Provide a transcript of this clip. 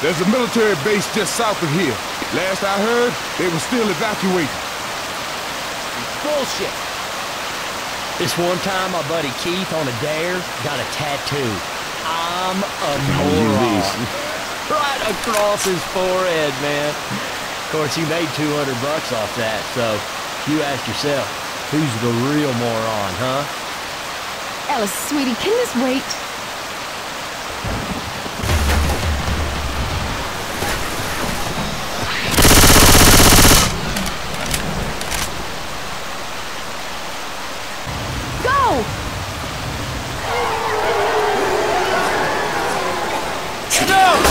There's a military base just south of here. Last I heard, they were still evacuating. Bullshit. This one time, my buddy Keith on a dare got a tattoo. I'm a moron. right across his forehead, man. Of course, he made 200 bucks off that, so you ask yourself, who's the real moron, huh? Ellis, sweetie, can this wait? Go!